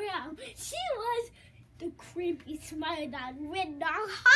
Instagram. She was the creepy smile that went down.